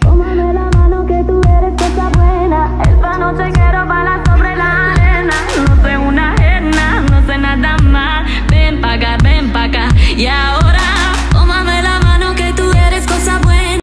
Tómame la